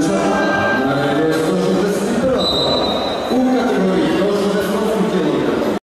그렇죠.